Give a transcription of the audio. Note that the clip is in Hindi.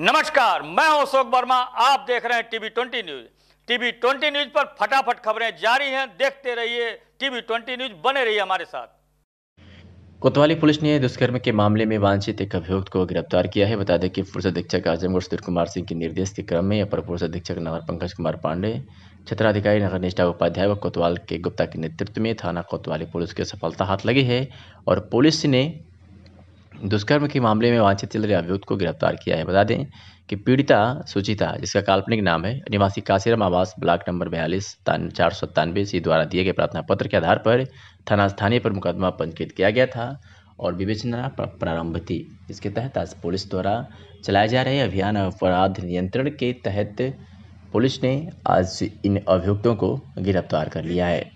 नमस्कार, मैं हूँ अशोक वर्मा, आप देख रहे हैं TV twenty news. TV twenty news पर फटाफट खबरें जारी हैं, देखते रहिए, टीवी ट्वेंटी न्यूज़ बने रहिए हमारे साथ। कोतवाली पुलिस ने दुष्कर्म के मामले में वांछित एक अभियुक्त को गिरफ़्तार किया है। बता दें कि पुलिस अधीक्षक आजमगढ़ सुधीर कुमार सिंह के निर्देश के क्रम में अपर पुलिस अधीक्षक नगर पंकज कुमार पांडे क्षेत्राधिकारी नगर निष्ठा उपाध्याय व कोतवाल के गुप्ता के नेतृत्व में थाना कोतवाली पुलिस की सफलता हाथ लगी है और पुलिस ने दुष्कर्म के मामले में वांछित चल रहे अभियुक्त को गिरफ़्तार किया है। बता दें कि पीड़िता सुचिता, जिसका काल्पनिक नाम है, निवासी काशीराम आवास, ब्लॉक नंबर बयालीस चार सौ सत्तानवे सी द्वारा दिए गए प्रार्थना पत्र के आधार पर थाना स्थानीय पर मुकदमा पंजीकृत किया गया था और विवेचना प्रारंभ थी इसके तहत आज पुलिस द्वारा चलाए जा रहे अभियान अपराध नियंत्रण के तहत पुलिस ने आज इन अभियुक्तों को गिरफ़्तार कर लिया है।